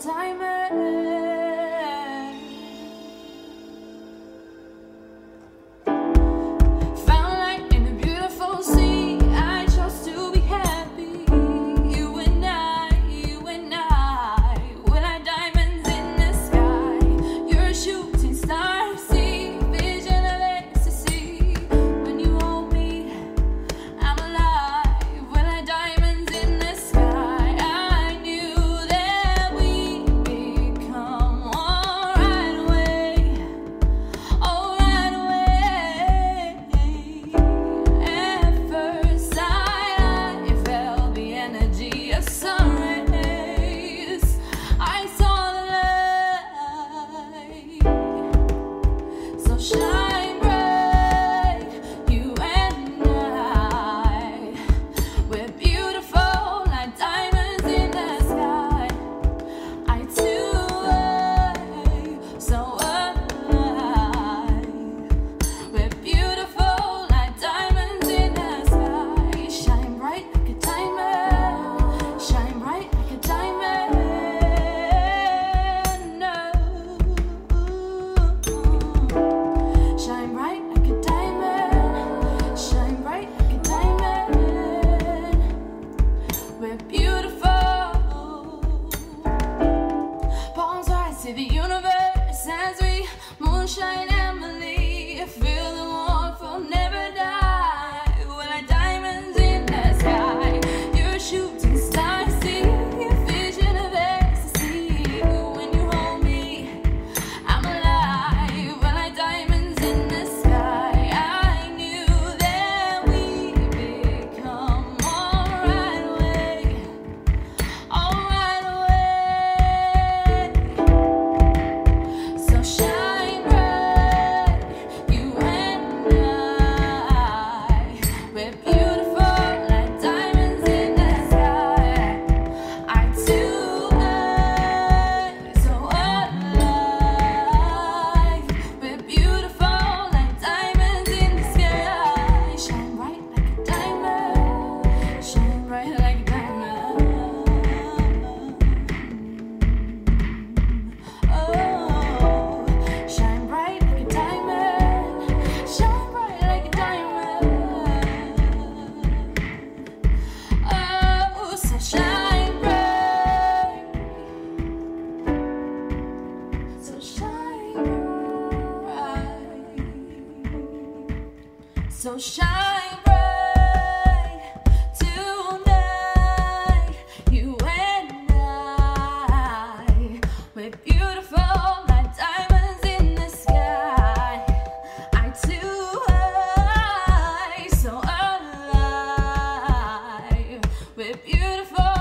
timer So shine bright tonight, you and I. We're beautiful like diamonds in the sky. I too high, so alive. We're beautiful.